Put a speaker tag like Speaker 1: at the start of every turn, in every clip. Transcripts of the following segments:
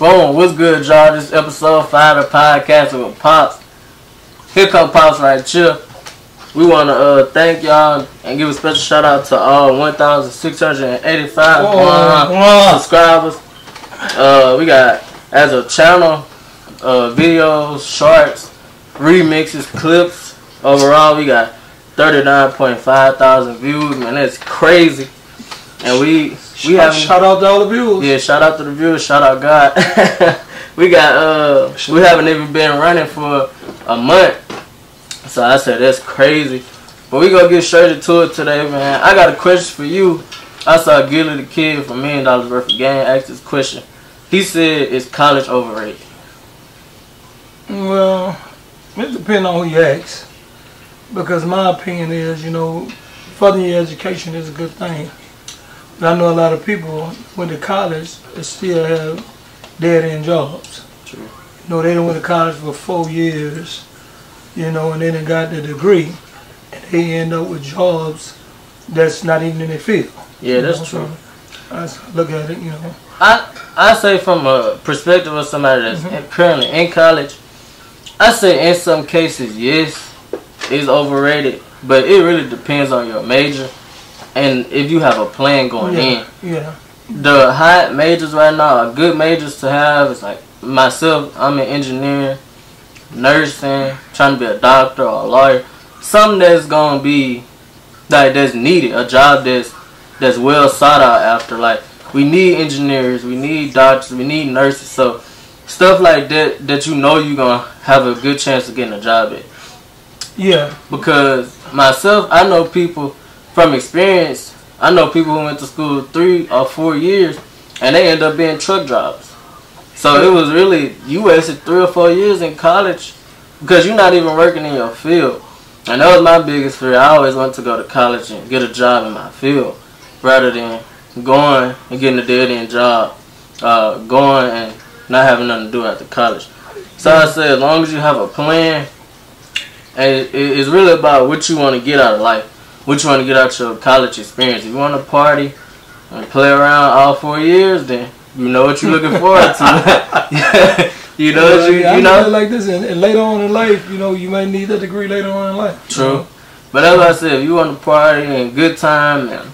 Speaker 1: Boom, what's good, y'all? This is episode five of the podcast with Pops. Here come Pops right here. We want to uh, thank y'all and give a special shout out to all 1,685 uh, subscribers. Uh, we got as a channel, uh, videos, shorts, remixes, clips. Overall, we got 39.5 thousand views. Man, that's crazy. And we we
Speaker 2: shout,
Speaker 1: have
Speaker 2: shout out to all the viewers.
Speaker 1: yeah, shout out to the viewers, shout out God. we got uh we haven't even been running for a month. So I said that's crazy. But we gonna get straight into it today, man. I got a question for you. I saw Gillie Da Kid from Million Dollaz Worth of Game ask this question. He said is college overrated?
Speaker 2: Well, it depends on who you ask. Because my opinion is, you know, furthering your education is a good thing. I know a lot of people went to college that still have dead end jobs.
Speaker 1: True.
Speaker 2: You know, they done went to college for four years, you know, and then they got the degree, and they end up with jobs that's not even in their field.
Speaker 1: Yeah, that's
Speaker 2: know,
Speaker 1: true.
Speaker 2: So I look at it, you know.
Speaker 1: I I say from a perspective of somebody that's
Speaker 2: Mhm.
Speaker 1: currently in college, I say in some cases yes, it's overrated, but it really depends on your major and if you have a plan going in.
Speaker 2: Yeah, yeah.
Speaker 1: The hot majors right now are good majors to have. It's like myself, I'm in engineering, nursing, trying to be a doctor or a lawyer. Something that's gonna be like that's needed, a job that's that's well sought out after. Like we need engineers, we need doctors, we need nurses. So stuff like that that you know you're gonna have a good chance of getting a job at
Speaker 2: Yeah,
Speaker 1: because myself, I know people from experience. I know people who went to school three or four years, and they end up being truck drivers. So it was really you wasted three or four years in college because you're not even working in your field. And that was my biggest fear. I always wanted to go to college and get a job in my field rather than going and getting a dead end job, uh, going and not having nothing to do after college. So I said, as long as you have a plan, and it's really about what you want to get out of life, what you want to get out your college experience. If you want to party and play around all four years, then you know what you're looking forward to. you know what you,
Speaker 2: I
Speaker 1: you
Speaker 2: at
Speaker 1: know.
Speaker 2: like this, and, and later on in life, you know, you might need that degree later on in life. you
Speaker 1: True.
Speaker 2: know.
Speaker 1: But as I said, if you want to party and good time and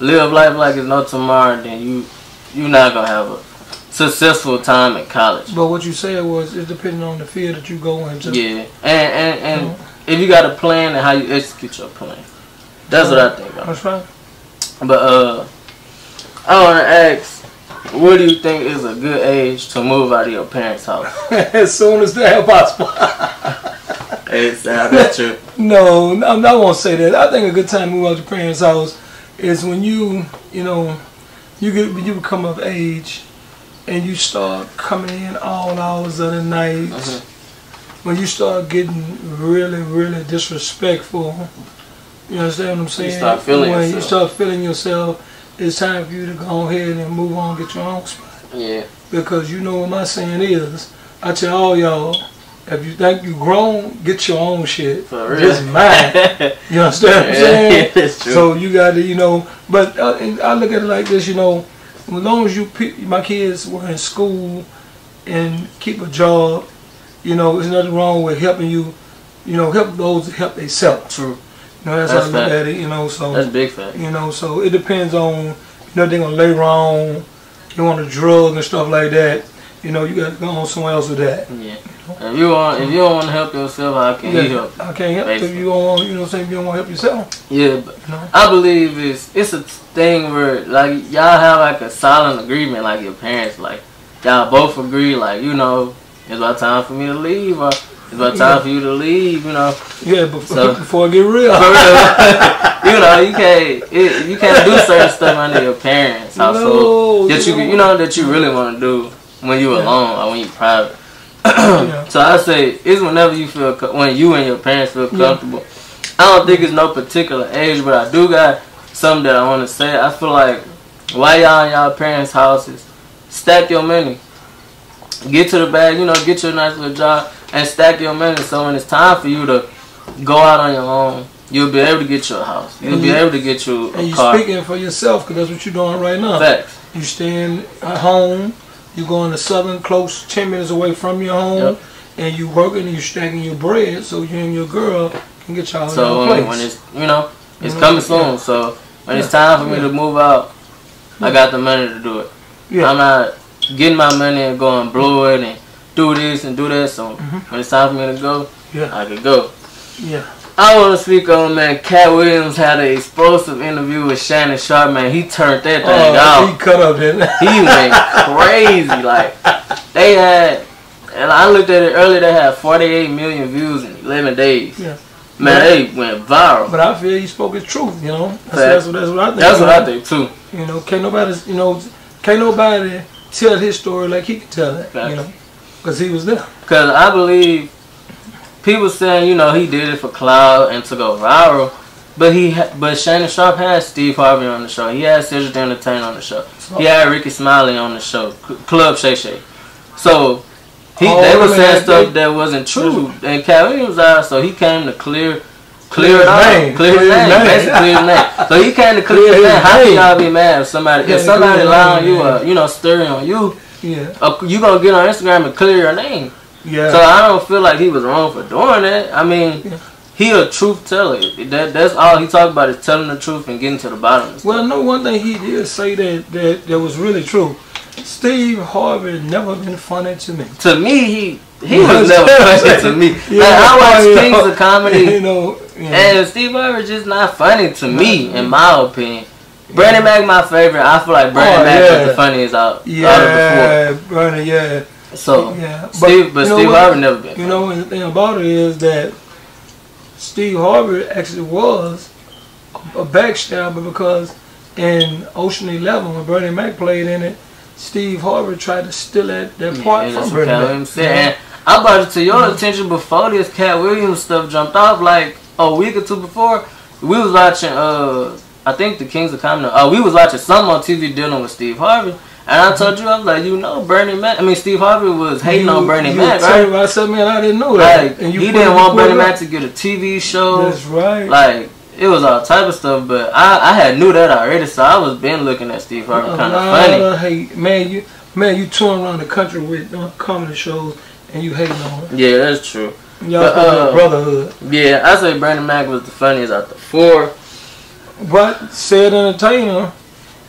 Speaker 1: live life like it's no tomorrow, then you you're not gonna have a successful time in college.
Speaker 2: But what you said was it's depending on the field that you go into.
Speaker 1: Yeah, and and and
Speaker 2: Mhm.
Speaker 1: if you got a plan and how you execute your plan, that's what I think. Of.
Speaker 2: That's right.
Speaker 1: But uh, I want to ask, what do you think is a good age to move out of your parents' house?
Speaker 2: as soon as that possible.
Speaker 1: Hey, Sam, that's true.
Speaker 2: no, I, I won't say that. I think a good time to move out your parents' house is when you, you know, you get you become of age, and you start coming in all hours of the night.
Speaker 1: Mhm.
Speaker 2: When you start getting really, really disrespectful. You understand what I'm saying?
Speaker 1: start feeling
Speaker 2: when you start feeling yourself, it's time for you to go ahead and move on, get your own spot.
Speaker 1: Yeah,
Speaker 2: Because you know what my saying is, I tell all y'all, if you think you grown, get your own shit.
Speaker 1: for real.
Speaker 2: Just mine. You understand what I'm saying?
Speaker 1: Yeah, that's true.
Speaker 2: So you got to, you know, but uh, and I look at it like this, you know, as long as you, my kids were in school and keep a job, you know, there's nothing wrong with helping you, you know, help those that help themselves.
Speaker 1: true.
Speaker 2: You know, that's,
Speaker 1: That's
Speaker 2: how I look at it, you know, so.
Speaker 1: That's big fact.
Speaker 2: You know, so it depends on, you know, they're gonna lay wrong, you want to drug and stuff like that. You know, you got to go on somewhere else with that.
Speaker 1: Yeah. If you want, if you don't want to help yourself, how can you help?
Speaker 2: I can't help if
Speaker 1: Basically.
Speaker 2: you don't want, you know, what I'm saying if you don't want to help yourself.
Speaker 1: Yeah, but
Speaker 2: You know,
Speaker 1: I believe it's it's a thing where like y'all have like a silent agreement, like your parents, like y'all both agree, like you know, it's about time for me to leave, or it's about time
Speaker 2: Yeah.
Speaker 1: for you to leave, you know.
Speaker 2: yeah, before,
Speaker 1: So-
Speaker 2: before it get real.
Speaker 1: For real. you know, you can't it, you can't do certain stuff under your parents' household
Speaker 2: No,
Speaker 1: that you
Speaker 2: you
Speaker 1: you know that you really want to do when you
Speaker 2: Yeah.
Speaker 1: alone or when you private.
Speaker 2: Yeah.
Speaker 1: So I say it's whenever you feel when you and your parents feel comfortable. I don't think it's no particular age, but I do got something that I want to say. I feel like why y'all in y'all parents' houses, stack your money. Get to the bag, you know, get your nice little job and stack your money. So when it's time for you to go out on your own, you'll be able to get your house. You'll
Speaker 2: And
Speaker 1: be
Speaker 2: you-
Speaker 1: able to get you
Speaker 2: And
Speaker 1: a
Speaker 2: you
Speaker 1: car.
Speaker 2: speaking for yourself because that's what you're doing right now.
Speaker 1: Facts.
Speaker 2: You staying at home You're going to Southern, close, ten minutes away from your home,
Speaker 1: Yep.
Speaker 2: and you working and you stacking your bread so you and your girl can get y'all
Speaker 1: So when,
Speaker 2: your
Speaker 1: when it's you know it's
Speaker 2: Mhm.
Speaker 1: coming soon.
Speaker 2: Yeah.
Speaker 1: So when it's time for me
Speaker 2: Yeah.
Speaker 1: to move out, I got the money to do it.
Speaker 2: Yeah.
Speaker 1: I'm not getting my money and going blow it and do this and do that. So
Speaker 2: Mhm.
Speaker 1: when it's time for me to go,
Speaker 2: Yeah.
Speaker 1: I can go.
Speaker 2: Yeah.
Speaker 1: I want to speak on man. Katt Williams had an explosive interview with Shannon Sharpe. Man, he turned that thing
Speaker 2: Oh,
Speaker 1: out.
Speaker 2: he cut up then.
Speaker 1: he went crazy. Like they had, and I looked at it earlier. They had 48 million views in 11 days.
Speaker 2: Yeah.
Speaker 1: Man, they went viral.
Speaker 2: But I feel he spoke his truth, you know. That's, that's, what, that's what I think.
Speaker 1: That's what. I think too.
Speaker 2: You know, can't nobody, you know, can't nobody tell his story like he can tell it,
Speaker 1: Fact.
Speaker 2: you know, because he was there.
Speaker 1: Cause I believe people saying you know he did it for cloud and to go viral, but he but Shannon Sharpe had Steve Harvey on the show. He had Cedric the Entertainer on the show. He had Rickey Smiley on the show. Club Shay Shay. So he
Speaker 2: Oh,
Speaker 1: they were saying stuff that wasn't true, and Katt Williams out, so he came to clear. Clear
Speaker 2: Clear
Speaker 1: it
Speaker 2: name.
Speaker 1: clear his
Speaker 2: Clear his
Speaker 1: name,
Speaker 2: name.
Speaker 1: basically clear his name. So he came to clear his name. How can y'all be mad if somebody, if somebody lie on you, uh, you know, stirring on you,
Speaker 2: Yeah.
Speaker 1: uh, you gonna get on Instagram and clear your name.
Speaker 2: Yeah.
Speaker 1: So I don't feel like he was wrong for doing that. I mean,
Speaker 2: Yeah.
Speaker 1: he a truth teller. That that's all he talked about is telling the truth and getting to the bottom. Of
Speaker 2: well, no, one thing he did say that, that, that was really true. Steve Harvey never been funny to me.
Speaker 1: to me, he he was never funny to me.
Speaker 2: Yeah,
Speaker 1: like I watch. Kings of Comedy,
Speaker 2: You know, yeah.
Speaker 1: and Steve Harvey just not funny to me, in my opinion. Brandon Mac, my favorite. I feel like Brandon
Speaker 2: Oh,
Speaker 1: Mac
Speaker 2: yeah.
Speaker 1: was the funniest out, out of the
Speaker 2: yeah, Bernie, yeah.
Speaker 1: So
Speaker 2: Yeah.
Speaker 1: Steve, but Steve
Speaker 2: what?
Speaker 1: Harvey never been.
Speaker 2: You know, and the thing about it is that Steve Harvey actually was a backstabber because in Ocean Eleven, when Bernie Mac played in it, Steve Harvey tried to steal that, that part
Speaker 1: Yeah, that's
Speaker 2: from
Speaker 1: what
Speaker 2: Bernie Mac.
Speaker 1: Said. I brought it to your attention before this Cat Williams stuff jumped off, like a week or two before. We was watching, uh, I think the Kings of Comedy. Uh, we was watching something on TV dealing with Steve Harvey, and I told you I was like, you know, Bernie Mac. I mean, Steve Harvey was hating
Speaker 2: You-
Speaker 1: on Bernie Mac, right?
Speaker 2: me, I said, man, I didn't know that.
Speaker 1: Like
Speaker 2: And you
Speaker 1: he didn't want Bernie Mac to get a TV show.
Speaker 2: That's right.
Speaker 1: Like it was all type of stuff, but I, I had knew that already, so I was been looking at Steve Harvey kind of funny.
Speaker 2: of hate, man. You man, you touring around the country with uh, comedy shows and you hating on it.
Speaker 1: Yeah, that's true.
Speaker 2: Y'all
Speaker 1: But, uh,
Speaker 2: brotherhood.
Speaker 1: Yeah, I say Brandon Mac was the funniest out the four.
Speaker 2: But said entertainer,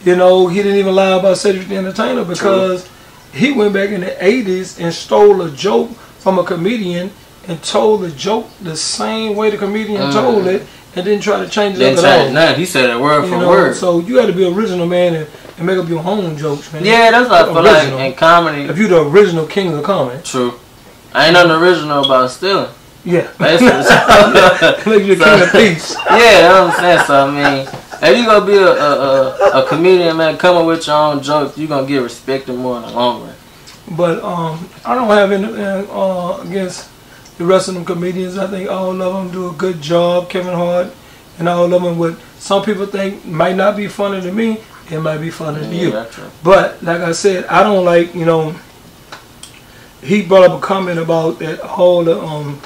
Speaker 2: you know, he didn't even lie about Cedric the Entertainer because he went back in the '80s and stole a joke from a comedian and told the joke the same way the comedian
Speaker 1: Mm.
Speaker 2: told it, and didn't try to change it
Speaker 1: Didn't
Speaker 2: up at all.
Speaker 1: nothing. He said it word
Speaker 2: You
Speaker 1: for
Speaker 2: know,
Speaker 1: word.
Speaker 2: so you got to be original, man, and, and make up your own jokes, man.
Speaker 1: yeah, that's what I feel like
Speaker 2: Original.
Speaker 1: in comedy.
Speaker 2: If you're the original king of comedy,
Speaker 1: True. I ain't nothing original about stealing.
Speaker 2: Yeah,
Speaker 1: Basically.
Speaker 2: make you the king of peace.
Speaker 1: yeah, that's what I'm saying. So I mean, if you gonna be a, a, a, a comedian, man, coming with your own jokes, you're gonna get respected more in the long run.
Speaker 2: But um, I don't have anything uh, against the rest of them comedians. I think all of them do a good job. Kevin Hart and all of them. What some people think might not be funny to me, it might be funny to you.
Speaker 1: that's.
Speaker 2: But like I said, I don't like you know. He brought up a comment about that whole um,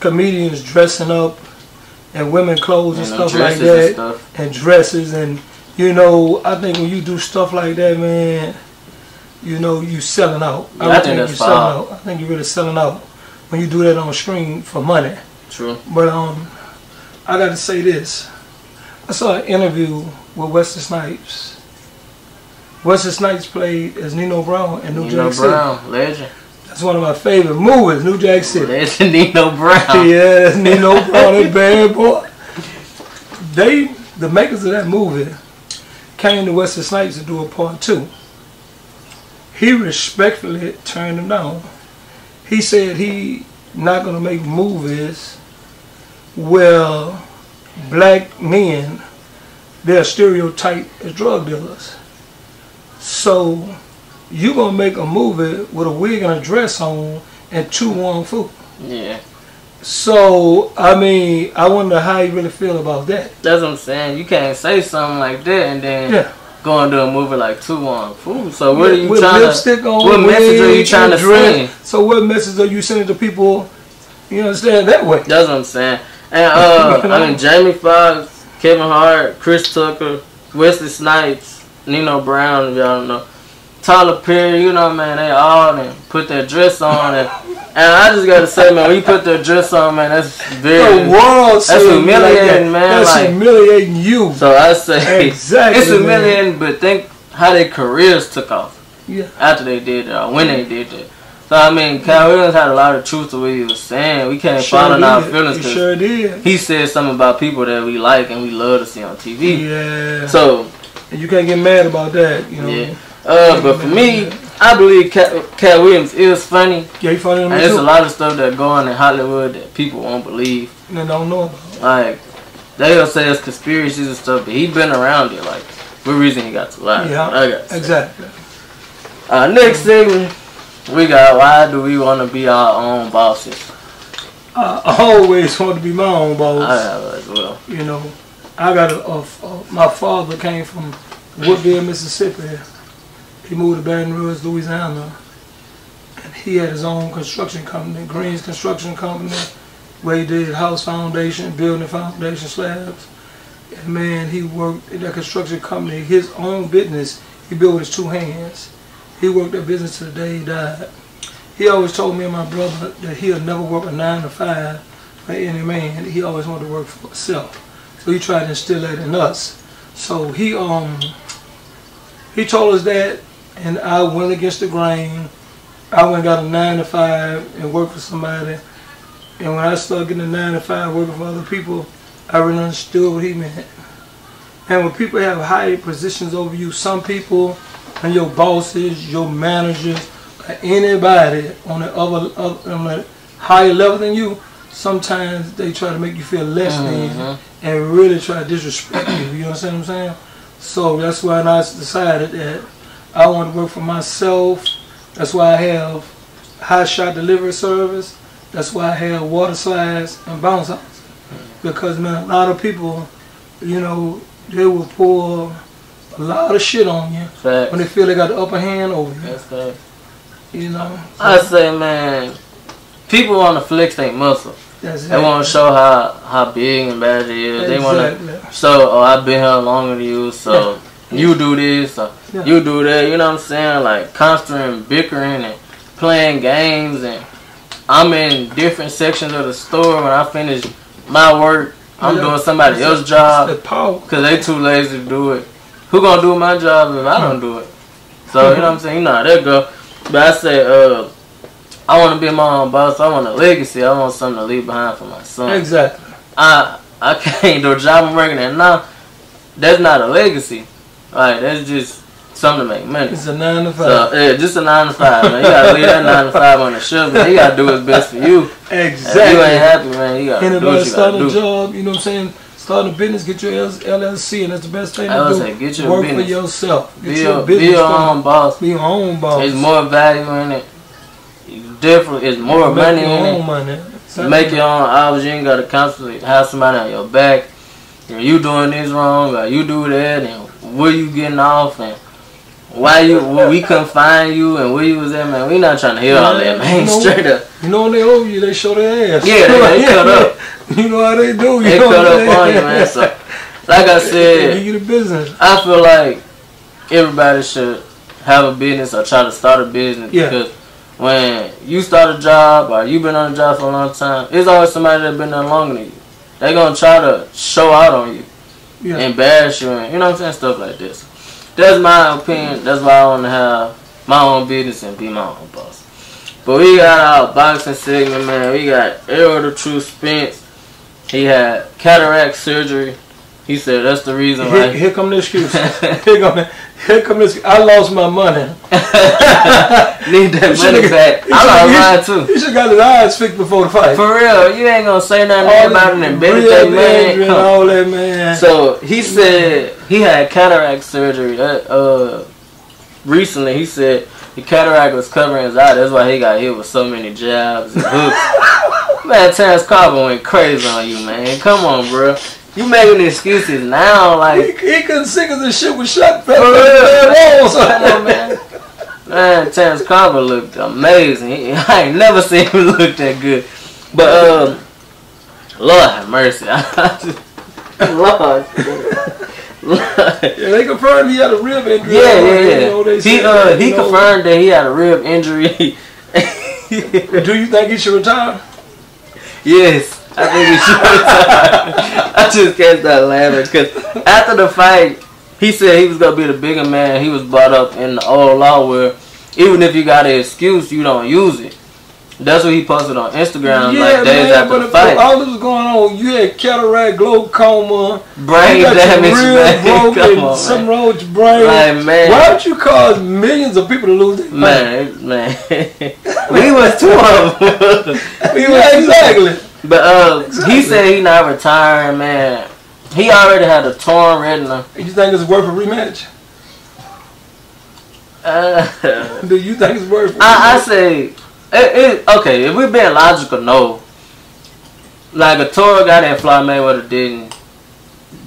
Speaker 2: comedians dressing up and women clothes and,
Speaker 1: And
Speaker 2: stuff like
Speaker 1: dresses and
Speaker 2: that
Speaker 1: stuff.
Speaker 2: and dresses and you know I think when you do stuff like that, man, you know you selling out.
Speaker 1: Yeah, I
Speaker 2: don't
Speaker 1: think that's
Speaker 2: you're selling out. I think you're really selling out when you do that on screen for money.
Speaker 1: True.
Speaker 2: But um, I got to say this. I saw an interview with Wesley Snipes. Wesley Snipes played as Nino Brown in New
Speaker 1: Nino
Speaker 2: Jack City.
Speaker 1: Brown, legend.
Speaker 2: That's one of my favorite movies, New Jack City.
Speaker 1: Legend Nino Brown.
Speaker 2: yeah, that's Nino Brown, that bad boy. They, the makers of that movie, came to Wesley Snipes to do a part two. He respectfully turned them down. He said he not gonna make movies where black men they're stereotyped as drug dealers. So you gonna make a movie with a wig and a dress on and To Wong Foo.
Speaker 1: Yeah.
Speaker 2: So I mean, I wonder how you really feel about that.
Speaker 1: That's what I'm saying. You can't say something like that and then
Speaker 2: Yeah.
Speaker 1: go do a movie like To Wong Foo. So what are you
Speaker 2: with
Speaker 1: trying
Speaker 2: lipstick
Speaker 1: to?
Speaker 2: on,
Speaker 1: What message are you trying to send?
Speaker 2: So what message are you sending to people? You understand that way?
Speaker 1: That's what I'm saying. And uh, I mean Jamie Foxx, Kevin Hart, Chris Tucker, Wesley Snipes, Nino Brown. If y'all don't know, Tyler Perry, you know, man, they all and put their dress on and. And I just gotta say, man, when you put their dress on, man, that's very.
Speaker 2: The world
Speaker 1: That's
Speaker 2: you like
Speaker 1: humiliating,
Speaker 2: that.
Speaker 1: man,
Speaker 2: That's
Speaker 1: like-
Speaker 2: humiliating you.
Speaker 1: So I say,
Speaker 2: Exactly,
Speaker 1: it's humiliating, but think how their careers took off
Speaker 2: Yeah.
Speaker 1: after they did that, or when they did that. So I mean, Katt Williams had a lot of truth to what he was saying. We can't fall in our feelings
Speaker 2: He
Speaker 1: because
Speaker 2: sure did.
Speaker 1: he said something about people that we like and we love to see on TV.
Speaker 2: Yeah.
Speaker 1: So
Speaker 2: And you can't get mad about that, you know.
Speaker 1: yeah, uh, but for me, I believe Katt, Katt Williams is funny,
Speaker 2: Yeah, you funny
Speaker 1: and there's a lot of stuff that go on in Hollywood that people won't believe.
Speaker 2: And they don't know about.
Speaker 1: Like they'll say it's conspiracies and stuff, but he been around it. Like, what reason he got to lie?
Speaker 2: Yeah,
Speaker 1: I got.
Speaker 2: Exactly.
Speaker 1: Uh, next segment, we got why do we want to be our own bosses?
Speaker 2: I I always want to be my own boss.
Speaker 1: I have as well.
Speaker 2: You know, I got a, a, a my father came from Woodville, Mississippi. He moved to Baton Rouge, Louisiana, and he had his own construction company, Greens Construction Company, where he did house foundation, building foundation slabs. And man, he worked in that construction company, his own business. He built with his two hands. He worked that business to the day he died. He always told me and my brother that he'll never work a nine to five for any man. He always wanted to work for himself. So he tried to instill that in us. So he um he told us that and I went against the grain. I went and got a nine to five and worked for somebody. And when I started getting a nine to five working for other people, I really understood what he meant. And when people have higher positions over you, some people and your bosses, your managers, or anybody on the other, other on a higher level than you, sometimes they try to make you feel less than
Speaker 1: Mhm.
Speaker 2: and really try to disrespect you. You understand what I'm saying? So that's why I decided that I want to work for myself. That's why I have high shot delivery service. That's why I have water slides and bounce houses. Because man, a lot of people, you know, they will pour a lot of shit on you
Speaker 1: Facts.
Speaker 2: when they feel they got the upper hand over you.
Speaker 1: That's.
Speaker 2: You know,
Speaker 1: I say, man, people want to flex their muscle.
Speaker 2: that's
Speaker 1: They want to show how how big and bad it is. They want to
Speaker 2: Exactly.
Speaker 1: show, oh, I've been here longer than you, so you do this, or
Speaker 2: Yeah.
Speaker 1: you do that. You know what I'm saying? Like constant bickering and playing games, and I'm in different sections of the store when I finish my work. I'm
Speaker 2: Yeah.
Speaker 1: doing somebody else's job because they too lazy to do it. Who gonna do my job if I don't do it? So you know what I'm saying? You know how that go. But I say, uh, I want to be my own boss. I want a legacy. I want something to leave behind for my son.
Speaker 2: Exactly.
Speaker 1: I I can't do a job I'm working at now. That's not a legacy. Like that's just something to make money.
Speaker 2: It's a nine to five.
Speaker 1: So yeah, just a nine to five, man. You gotta leave that nine to five on the shelf, man. You gotta do what's best for you.
Speaker 2: exactly.
Speaker 1: If you ain't happy, man, you gotta do what you gotta
Speaker 2: starting a
Speaker 1: do.
Speaker 2: job, you know what I'm saying? Starting a business, get your LLC, and that's the best thing
Speaker 1: I
Speaker 2: to do.
Speaker 1: say get your
Speaker 2: Work
Speaker 1: business. for
Speaker 2: yourself. Get
Speaker 1: Be
Speaker 2: your
Speaker 1: your, be
Speaker 2: business.
Speaker 1: your own boss.
Speaker 2: Be your own boss.
Speaker 1: There's more value in it. Definitely, it's more
Speaker 2: Make
Speaker 1: money
Speaker 2: your
Speaker 1: in
Speaker 2: own
Speaker 1: it.
Speaker 2: money.
Speaker 1: You make your own hours. You ain't gotta constantly have somebody on your back. You, you doing this wrong, or you do that, and where you getting off, and why you we couldn't find you, and where you was at, man. We not trying to hear all that, man.
Speaker 2: You know
Speaker 1: Straight up,
Speaker 2: You know when they owe you, they show their ass.
Speaker 1: Yeah, they- they cut up.
Speaker 2: You know how they do. You
Speaker 1: they
Speaker 2: know
Speaker 1: cut up on you, man. So, like I said,
Speaker 2: give you the business.
Speaker 1: I feel like everybody should have a business or try to start a business
Speaker 2: Yeah.
Speaker 1: because when you start a job or you've been on a job for a long time, it's always somebody that's been there longer than you. They're gonna try to show out on you,
Speaker 2: Yeah.
Speaker 1: embarrass you, and you know what I'm saying, stuff like this. That's my opinion. That's why I want to have my own business and be my own boss. But we got our boxing segment, man. We got Errol the True Spence. He had cataract surgery. He said that's the reason
Speaker 2: Here,
Speaker 1: why.
Speaker 2: here come the excuse. here come, here come this. I lost my money.
Speaker 1: Need that money back. I lost mine too.
Speaker 2: He should got his eyes fixed before the fight.
Speaker 1: For real, you ain't gonna say nothing
Speaker 2: All
Speaker 1: about it
Speaker 2: the
Speaker 1: and bet that man.
Speaker 2: and all that, man.
Speaker 1: So he said he had cataract surgery. Uh, uh, recently, he said the cataract was covering his eye. That's why he got hit with so many jabs and hooks. man, Terence Crawford went crazy on you, man. Come on, bro. You making excuses now, like
Speaker 2: he couldn't see because the shit was shut.
Speaker 1: For real.
Speaker 2: walls.
Speaker 1: come on, man. Man, Terence Crawford looked amazing. He, I ain't never seen him look that good. But um, Lord have mercy. Lord,
Speaker 2: Yeah, they confirmed he had a rib injury.
Speaker 1: Yeah, yeah,
Speaker 2: You
Speaker 1: yeah.
Speaker 2: know,
Speaker 1: he uh
Speaker 2: that,
Speaker 1: he
Speaker 2: you know.
Speaker 1: confirmed that he had a rib injury.
Speaker 2: Do you think he should retire?
Speaker 1: yes, I think should. I just can't stop laughing because after the fight, he said he was gonna be the bigger man. He was brought up in the old law where even if you got an excuse, you don't use it. That's what he posted on Instagram like days after
Speaker 2: but
Speaker 1: the fight.
Speaker 2: all this was going on, you had cataract, glaucoma,
Speaker 1: Brain
Speaker 2: you got
Speaker 1: damage,
Speaker 2: your
Speaker 1: man.
Speaker 2: broken,
Speaker 1: on,
Speaker 2: something
Speaker 1: man.
Speaker 2: wrong with brain.
Speaker 1: Like, man.
Speaker 2: Why would you cause millions of people to lose their?
Speaker 1: Man, man, we was two of them. We was
Speaker 2: Yeah, exactly.
Speaker 1: But uh,
Speaker 2: Exactly.
Speaker 1: he said he not retiring, man. He already had a torn retina.
Speaker 2: You think it's worth a rematch?
Speaker 1: Uh,
Speaker 2: Do you think it's worth?
Speaker 1: I, I say, it, it, okay, if we're being logical, no. Like Arturo Gatti that Floyd Mayweather didn't,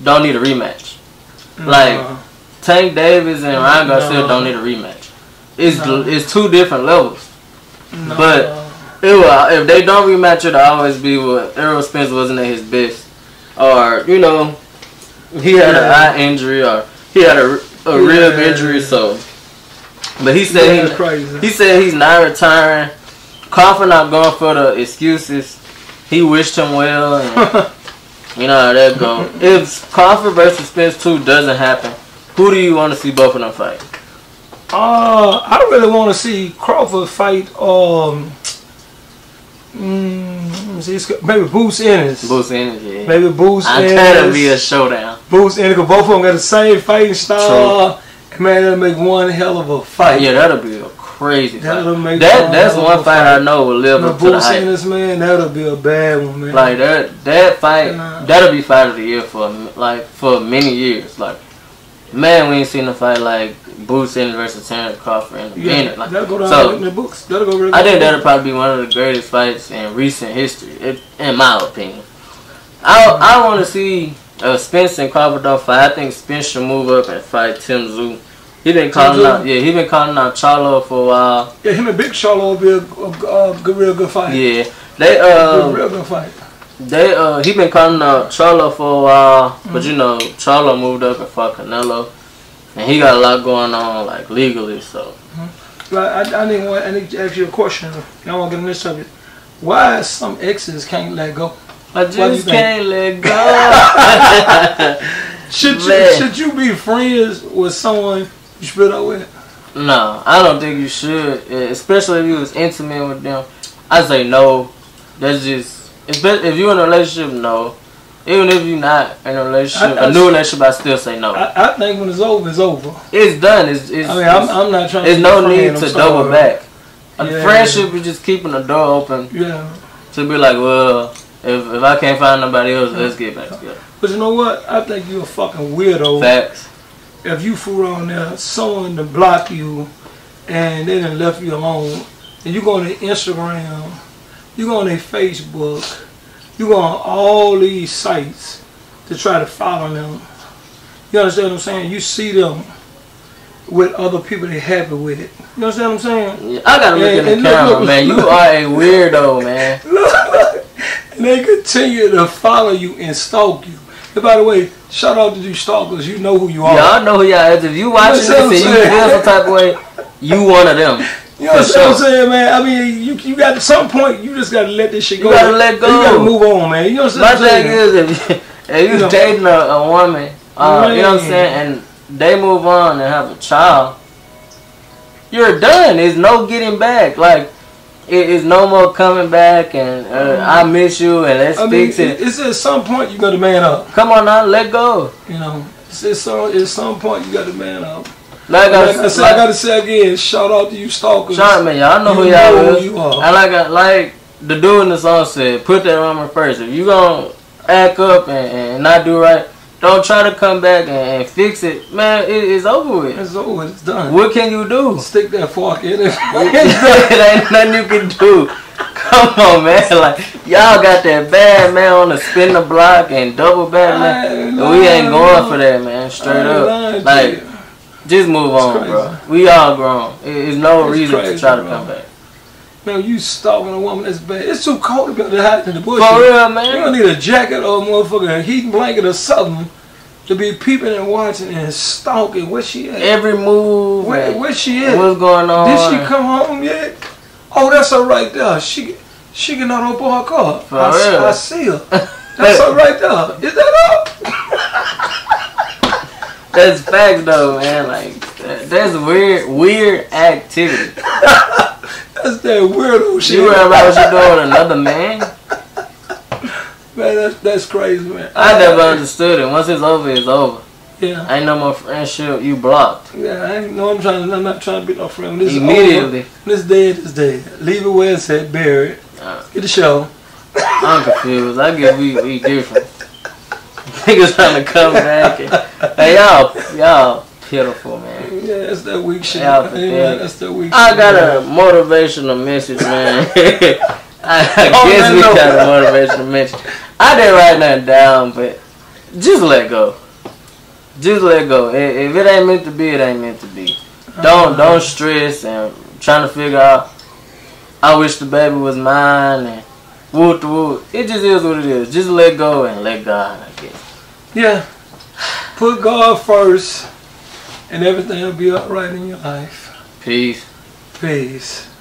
Speaker 1: don't need a rematch. Like Tank Davis and Ryan Garcia
Speaker 2: No.
Speaker 1: don't need a rematch. It's
Speaker 2: No.
Speaker 1: it's two different levels. But- It if they don't rematch, it'll always be what Errol Spence wasn't at his best, or you know, he had an
Speaker 2: Yeah.
Speaker 1: eye injury or he had a, a rib injury. So, but he said he
Speaker 2: crazy.
Speaker 1: he said he's not retiring. Crawford not going for the excuses. He wished him well, and you know how that go. If Crawford versus Spence two doesn't happen, who do you want to see both of them fight?
Speaker 2: Uh, I really want to see Crawford fight. Um, mm, see, it's maybe Boots Ennis.
Speaker 1: Boost Energy.
Speaker 2: Maybe Boots
Speaker 1: I tell to be a
Speaker 2: Ennis.
Speaker 1: showdown.
Speaker 2: Boots Ennis. 'cause Both of them got the same fighting style. And man, that'll make one hell of a fight.
Speaker 1: Yeah, that'll be a crazy.
Speaker 2: That'll make
Speaker 1: That that's one fight I know will live up to the Boots.
Speaker 2: Ennis, man, that'll be a bad one, man.
Speaker 1: Like that that fight
Speaker 2: Nah.
Speaker 1: that'll be fight of the year for like for many years. Like man, we ain't seen a fight like Boots Ennis versus Terence Crawford in a
Speaker 2: yeah,
Speaker 1: minute. Like,
Speaker 2: that'll go down
Speaker 1: so
Speaker 2: in the books. That'll go really
Speaker 1: I think that'll probably be one of the greatest fights in recent history, it, in my opinion. I I want to see uh, Spence and Crawford don't fight. I think Spence should move up and fight Tim Tszyu. He been calling out, yeah, he been calling out Charlo for a while.
Speaker 2: Yeah, him and Big Charlo will be a, a, a good, real good fight.
Speaker 1: Yeah, they
Speaker 2: a
Speaker 1: uh
Speaker 2: real good fight.
Speaker 1: they uh he been calling out Charlo for a while,
Speaker 2: Mm-hmm.
Speaker 1: but you know Charlo moved up and fought Canelo, and he got a lot going on like legally. So
Speaker 2: Like, I, I didn't want. I need to ask you a question. I want to get on this subject. Why some exes can't let go?
Speaker 1: I just can't let go.
Speaker 2: Should you should you be friends with someone you split up with?
Speaker 1: No, I don't think you should, especially if you was intimate with them. I say no. That's just, if you're in a relationship, no. Even if you're not in a relationship,
Speaker 2: I- I-
Speaker 1: a new relationship, I still say no.
Speaker 2: I, I think when it's over, it's over.
Speaker 1: it's done. It's, it's,
Speaker 2: I mean, I'm, I'm not trying.
Speaker 1: There's no need to double back. A
Speaker 2: Yeah.
Speaker 1: friendship is just keeping the door open
Speaker 2: Yeah,
Speaker 1: to be like, well, if, if I can't find nobody else, let's get back together.
Speaker 2: but you know what? I think you're a fucking weirdo.
Speaker 1: Facts.
Speaker 2: if you fool around there, someone to block you, and they done left you alone, and you go on their Instagram, you go on their Facebook, you go on all these sites to try to follow them. You understand what I'm saying? You see them with other people they happy with it. You understand what I'm saying?
Speaker 1: I gotta look
Speaker 2: And-
Speaker 1: in the
Speaker 2: and look,
Speaker 1: camera,
Speaker 2: look,
Speaker 1: man. You
Speaker 2: look.
Speaker 1: are a weirdo, man.
Speaker 2: Look, and they continue to follow you and stalk you. And by the way, shout out to these stalkers. You know who you are.
Speaker 1: Y'all know who y'all is. If you watching this and you feel some type of way, you one of them.
Speaker 2: You know what I'm saying, man? I mean, you you got at some point you just gotta let this shit
Speaker 1: You
Speaker 2: go.
Speaker 1: gotta let go.
Speaker 2: You gotta move on, man. You know what I'm
Speaker 1: thing
Speaker 2: saying?
Speaker 1: is, if, you- if you
Speaker 2: You know.
Speaker 1: dating a, a woman, uh, you know what I'm saying, and they move on and have a child, you're done. There's no getting back. Like, it is no more coming back and uh, I miss you and let's.
Speaker 2: I
Speaker 1: fix it.
Speaker 2: it- it's at some point you got to man up.
Speaker 1: Come on now, let go.
Speaker 2: You know, it's at some, at some point you got to man up.
Speaker 1: Like,
Speaker 2: Like
Speaker 1: I,
Speaker 2: I said, I gotta say again, shout out to you stalkers.
Speaker 1: Shout man, y'all know
Speaker 2: You
Speaker 1: who y'all
Speaker 2: know
Speaker 1: is.
Speaker 2: who you are.
Speaker 1: And like I, like the dude in the song said, put that woman first. If you gonna act up and, and not do right, don't try to come back and, and fix it. Man, it, it's over with.
Speaker 2: It's over. It's done.
Speaker 1: What can you do?
Speaker 2: Stick that fork in it.
Speaker 1: it ain't nothing you can do. Come on, man. Like y'all got that bad man on the spin the block and double
Speaker 2: bad
Speaker 1: man. we ain't going for that, man. Straight up. Like. Just move on,
Speaker 2: crazy.
Speaker 1: bro. We all grown. It- It's no
Speaker 2: It's
Speaker 1: reason to try to
Speaker 2: bro.
Speaker 1: come back.
Speaker 2: Man, you stalking a woman that's bad. It's too cold to be out there hiding in the bush.
Speaker 1: For real, man.
Speaker 2: You don't need a jacket or a motherfucking heating blanket or something to be peeping and watching and stalking where she at.
Speaker 1: Every move.
Speaker 2: Where, where she at?
Speaker 1: What's going on?
Speaker 2: Did she come home yet? Oh, that's her right there. She she cannot open her car.
Speaker 1: For
Speaker 2: I,
Speaker 1: real.
Speaker 2: I see her. That's her right there. Is that
Speaker 1: That's facts though, man. Like that, that's weird, weird activity.
Speaker 2: That's that weirdo shit.
Speaker 1: You worry about what you doing with another man?
Speaker 2: Man, that's, that's crazy, man.
Speaker 1: I never understood it. Once it's over, it's over.
Speaker 2: Yeah.
Speaker 1: Ain't no more friendship. You blocked
Speaker 2: Yeah, I ain't no. I'm trying. I'm not trying to be no friend. This is over.
Speaker 1: immediately.
Speaker 2: This dead. This dead. Leave it where it's at. Bury it.
Speaker 1: Uh,
Speaker 2: Get the show.
Speaker 1: I'm confused. I guess we we different. Niggas trying to come back and hey y'all y'all pitiful man.
Speaker 2: Yeah, that's that weak shit.
Speaker 1: Yeah,
Speaker 2: Hey,
Speaker 1: yeah.
Speaker 2: man, that's that weak
Speaker 1: I
Speaker 2: shit.
Speaker 1: got
Speaker 2: man.
Speaker 1: a motivational message, man. I, I
Speaker 2: Oh,
Speaker 1: guess
Speaker 2: man,
Speaker 1: we
Speaker 2: no.
Speaker 1: got a motivational message. I didn't write nothing down, but just let go. Just let go. If it ain't meant to be, it ain't meant to be. Don't uh-huh. don't stress and trying to figure out. I wish the baby was mine and whoop the whoop. It just is what it is. Just let go and let God. I guess.
Speaker 2: Yeah. Put God first, and everything will be all right in your life.
Speaker 1: Peace.
Speaker 2: Peace.